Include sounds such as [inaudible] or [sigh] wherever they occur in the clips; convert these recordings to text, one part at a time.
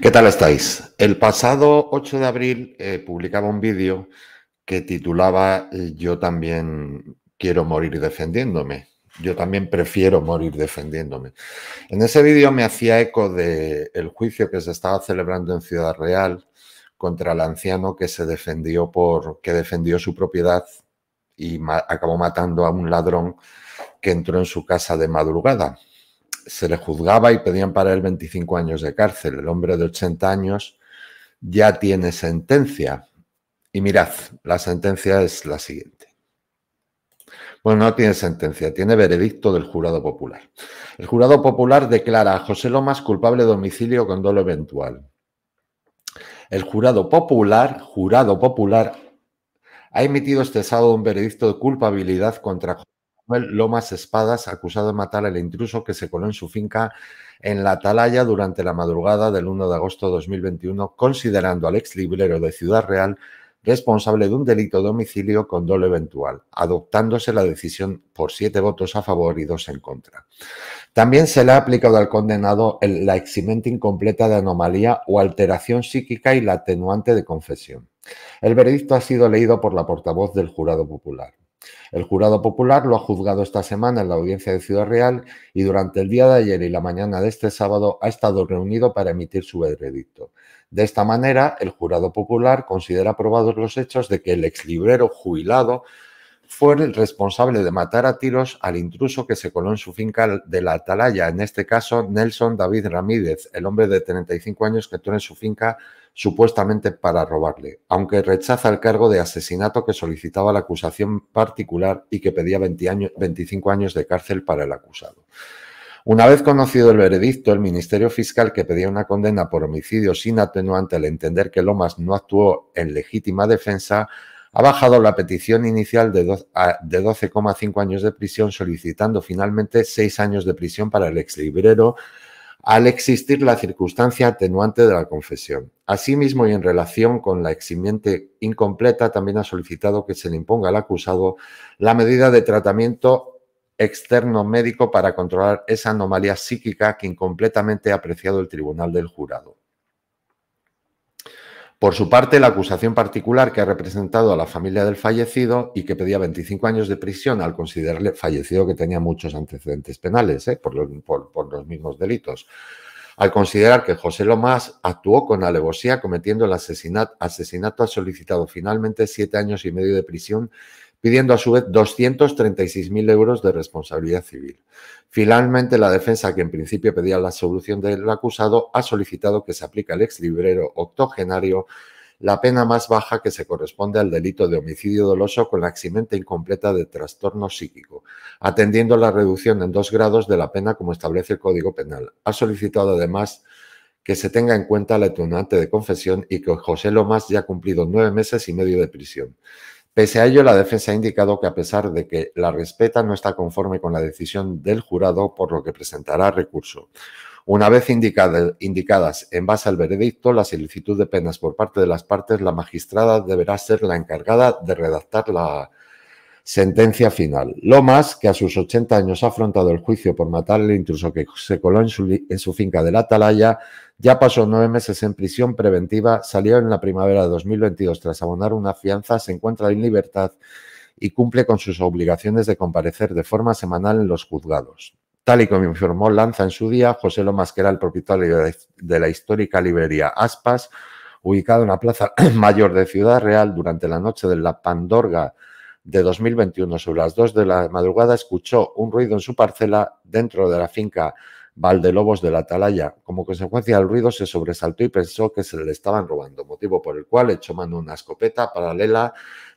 ¿Qué tal estáis? El pasado 8 de abril eh, publicaba un vídeo que titulaba eh, Yo también quiero morir defendiéndome. Yo también prefiero morir defendiéndome. En ese vídeo me hacía eco del el juicio que se estaba celebrando en Ciudad Real contra el anciano que se defendió por que defendió su propiedad y acabó matando a un ladrón que entró en su casa de madrugada se le juzgaba y pedían para él 25 años de cárcel. El hombre de 80 años ya tiene sentencia. Y mirad, la sentencia es la siguiente. Bueno, no tiene sentencia, tiene veredicto del jurado popular. El jurado popular declara a José Lomas culpable de homicidio con dolo eventual. El jurado popular, jurado popular, ha emitido este sábado un veredicto de culpabilidad contra Lomas Espadas, acusado de matar al intruso que se coló en su finca en la Atalaya durante la madrugada del 1 de agosto de 2021, considerando al ex librero de Ciudad Real responsable de un delito de homicidio con dolo eventual, adoptándose la decisión por siete votos a favor y dos en contra. También se le ha aplicado al condenado la eximente incompleta de anomalía o alteración psíquica y la atenuante de confesión. El veredicto ha sido leído por la portavoz del jurado popular. El jurado popular lo ha juzgado esta semana en la audiencia de Ciudad Real y durante el día de ayer y la mañana de este sábado ha estado reunido para emitir su veredicto. De esta manera, el jurado popular considera probados los hechos de que el exlibrero jubilado fue el responsable de matar a tiros al intruso que se coló en su finca de la Atalaya, en este caso Nelson David Ramírez, el hombre de 35 años que entró en su finca supuestamente para robarle, aunque rechaza el cargo de asesinato que solicitaba la acusación particular y que pedía 25 años de cárcel para el acusado. Una vez conocido el veredicto, el Ministerio Fiscal, que pedía una condena por homicidio sin atenuante al entender que Lomas no actuó en legítima defensa, ha bajado la petición inicial de 12,5 años de prisión, solicitando finalmente 6 años de prisión para el exlibrero al existir la circunstancia atenuante de la confesión. Asimismo, y en relación con la eximiente incompleta, también ha solicitado que se le imponga al acusado la medida de tratamiento externo médico para controlar esa anomalía psíquica que incompletamente ha apreciado el tribunal del jurado. Por su parte, la acusación particular que ha representado a la familia del fallecido y que pedía 25 años de prisión al considerarle fallecido que tenía muchos antecedentes penales ¿eh? por, los, mismos delitos, al considerar que José Lomas actuó con alevosía cometiendo el asesinato, asesinato ha solicitado finalmente siete años y medio de prisión pidiendo a su vez 236.000 euros de responsabilidad civil. Finalmente, la defensa, que en principio pedía la solución del acusado, ha solicitado que se aplique al ex librero octogenario la pena más baja que se corresponde al delito de homicidio doloso con la eximente incompleta de trastorno psíquico, atendiendo la reducción en dos grados de la pena como establece el Código Penal. Ha solicitado además que se tenga en cuenta la atenuante de confesión y que José Lomas ya ha cumplido nueve meses y medio de prisión. Pese a ello, la defensa ha indicado que a pesar de que la respeta, no está conforme con la decisión del jurado, por lo que presentará recurso. Una vez indicadas en base al veredicto la solicitud de penas por parte de las partes, la magistrada deberá ser la encargada de redactar la, Sentencia final. Lomas, que a sus 80 años ha afrontado el juicio por matar al intruso que se coló en su, finca de la Atalaya, ya pasó nueve meses en prisión preventiva, salió en la primavera de 2022 tras abonar una fianza, se encuentra en libertad y cumple con sus obligaciones de comparecer de forma semanal en los juzgados. Tal y como informó Lanza en su día, José Lomas, que era el propietario de la histórica librería Aspas, ubicado en la Plaza [clears throat] Mayor de Ciudad Real, durante la noche de la Pandorga de 2021, sobre las 2 de la madrugada, escuchó un ruido en su parcela dentro de la finca Valdelobos de la Atalaya. Como consecuencia del ruido, se sobresaltó y pensó que se le estaban robando, motivo por el cual echó mano una escopeta paralela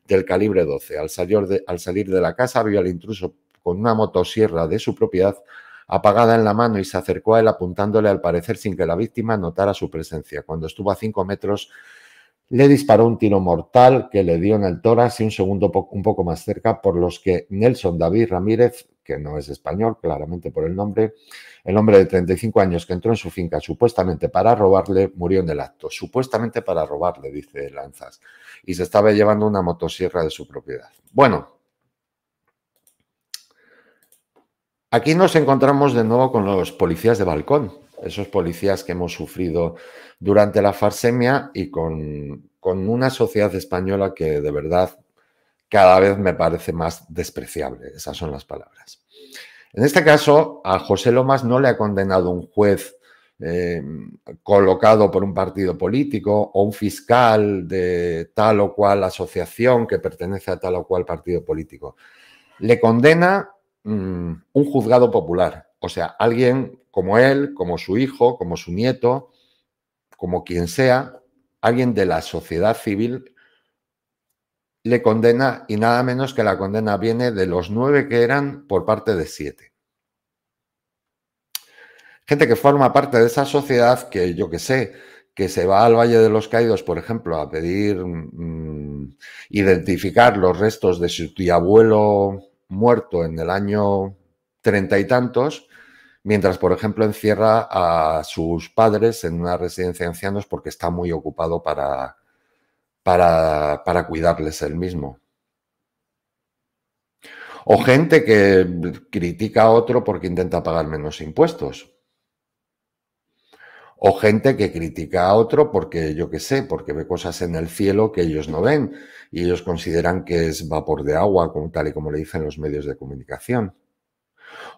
del calibre 12. Al salir, de, al salir de la casa, vio al intruso con una motosierra de su propiedad apagada en la mano y se acercó a él apuntándole al parecer sin que la víctima notara su presencia. Cuando estuvo a cinco metros, le disparó un tiro mortal que le dio en el tórax y un segundo un poco más cerca, por los que Nelson David Ramírez, que no es español, claramente por el nombre, el hombre de 35 años que entró en su finca supuestamente para robarle, murió en el acto. Supuestamente para robarle, dice Lanzas. Y se estaba llevando una motosierra de su propiedad. Bueno, aquí nos encontramos de nuevo con los policías de balcón. Esos policías que hemos sufrido durante la farsemia y con, con una sociedad española que de verdad cada vez me parece más despreciable. Esas son las palabras. En este caso, a José Lomas no le ha condenado un juez eh, colocado por un partido político o un fiscal de tal o cual asociación que pertenece a tal o cual partido político. Le condena mm, un juzgado popular, o sea, alguien como él, como su hijo, como su nieto, como quien sea, alguien de la sociedad civil le condena y nada menos que la condena viene de los nueve que eran por parte de siete. Gente que forma parte de esa sociedad que yo que sé, que se va al Valle de los Caídos, por ejemplo, a pedir mm, identificar los restos de su abuelo muerto en el año treinta y tantos, mientras, por ejemplo, encierra a sus padres en una residencia de ancianos porque está muy ocupado para, para, para cuidarles él mismo. O gente que critica a otro porque intenta pagar menos impuestos. O gente que critica a otro porque, yo qué sé, porque ve cosas en el cielo que ellos no ven y ellos consideran que es vapor de agua, como, tal y como le dicen los medios de comunicación.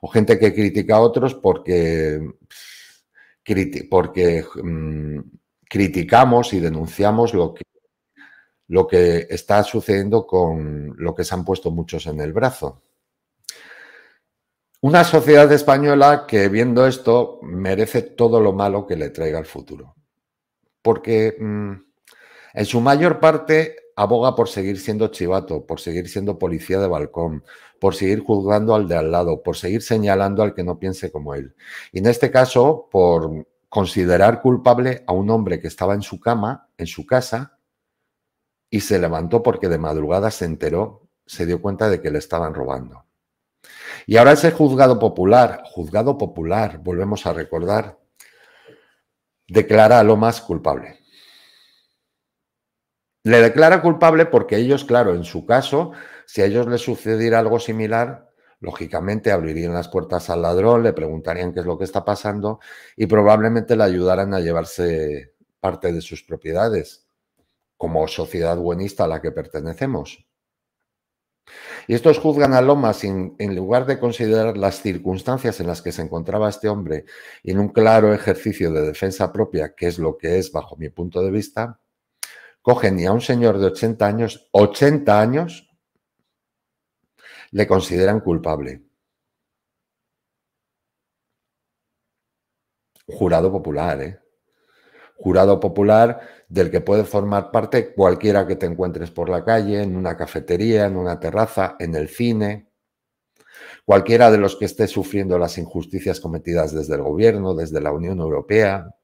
O gente que critica a otros porque, porque mm, criticamos y denunciamos lo que lo que está sucediendo con lo que se han puesto muchos en el brazo. Una sociedad española que viendo esto merece todo lo malo que le traiga el futuro. Porque mm, en su mayor parte aboga por seguir siendo chivato, por seguir siendo policía de balcón, por seguir juzgando al de al lado, por seguir señalando al que no piense como él. Y en este caso, por considerar culpable a un hombre que estaba en su cama, en su casa, y se levantó porque de madrugada se enteró, se dio cuenta de que le estaban robando. Y ahora ese juzgado popular, juzgado popular, volvemos a recordar, declara a lo más culpable. Le declara culpable porque ellos, claro, en su caso, si a ellos les sucediera algo similar, lógicamente abrirían las puertas al ladrón, le preguntarían qué es lo que está pasando y probablemente le ayudaran a llevarse parte de sus propiedades como sociedad buenista a la que pertenecemos. Y estos juzgan a Lomas en, en, lugar de considerar las circunstancias en las que se encontraba este hombre en un claro ejercicio de defensa propia, que es lo que es bajo mi punto de vista, cogen y a un señor de 80 años, 80 años, le consideran culpable. Jurado popular, ¿eh? Jurado popular del que puede formar parte cualquiera que te encuentres por la calle, en una cafetería, en una terraza, en el cine, cualquiera de los que esté sufriendo las injusticias cometidas desde el gobierno, desde la Unión Europea.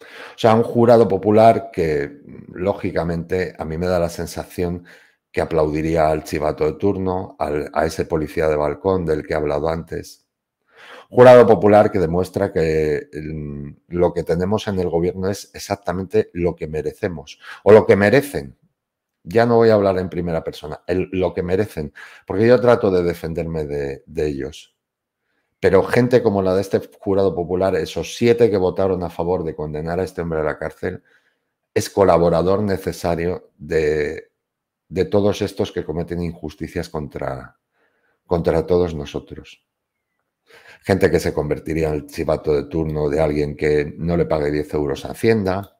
O sea, un jurado popular que, lógicamente, a mí me da la sensación que aplaudiría al chivato de turno, a ese policía de balcón del que he hablado antes, Jurado popular que demuestra que lo que tenemos en el gobierno es exactamente lo que merecemos o lo que merecen. Ya no voy a hablar en primera persona, lo que merecen, porque yo trato de defenderme de, de ellos. Pero gente como la de este jurado popular, esos siete que votaron a favor de condenar a este hombre a la cárcel, es colaborador necesario de, de todos estos que cometen injusticias contra, contra todos nosotros. Gente que se convertiría en el chivato de turno de alguien que no le pague 10 euros a Hacienda,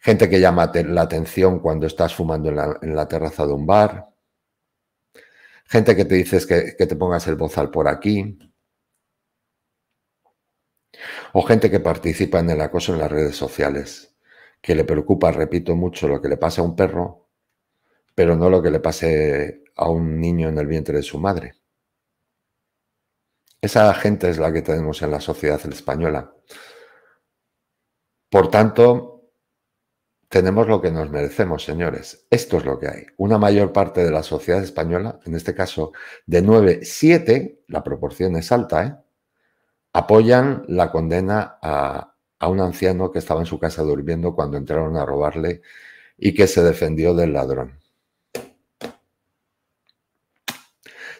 gente que llama la atención cuando estás fumando en la, terraza de un bar, gente que te dices que, que te pongas el bozal por aquí, o gente que participa en el acoso en las redes sociales, que le preocupa, repito mucho, lo que le pasa a un perro, pero no lo que le pase a un niño en el vientre de su madre. Esa gente es la que tenemos en la sociedad española. Por tanto, tenemos lo que nos merecemos, señores. Esto es lo que hay. Una mayor parte de la sociedad española, en este caso de 9, 7, la proporción es alta, ¿eh? apoyan la condena a, a un anciano que estaba en su casa durmiendo cuando entraron a robarle y que se defendió del ladrón.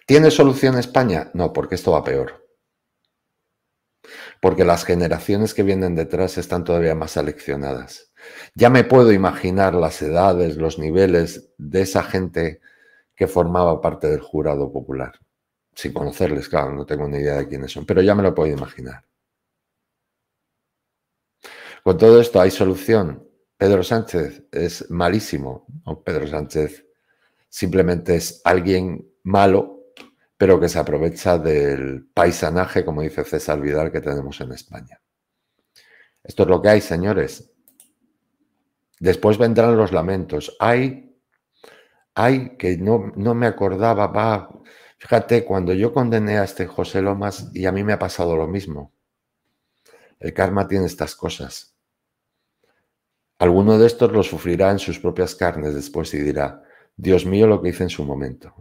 ¿Tiene solución España? No, porque esto va peor. porque las generaciones que vienen detrás están todavía más aleccionadas. Ya me puedo imaginar las edades, los niveles de esa gente que formaba parte del jurado popular. Sin conocerles, claro, no tengo ni idea de quiénes son, pero ya me lo puedo imaginar. Con todo esto, ¿hay solución? Pedro Sánchez es malísimo. Pedro Sánchez simplemente es alguien malo, pero que se aprovecha del paisanaje, como dice César Vidal, que tenemos en España. Esto es lo que hay, señores. Después vendrán los lamentos. Hay, hay que no, no me acordaba, va. Fíjate, cuando yo condené a este José Lomas, y a mí me ha pasado lo mismo. El karma tiene estas cosas. Alguno de estos lo sufrirá en sus propias carnes después y dirá, Dios mío lo que hice en su momento.